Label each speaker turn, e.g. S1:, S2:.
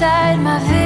S1: inside my vision.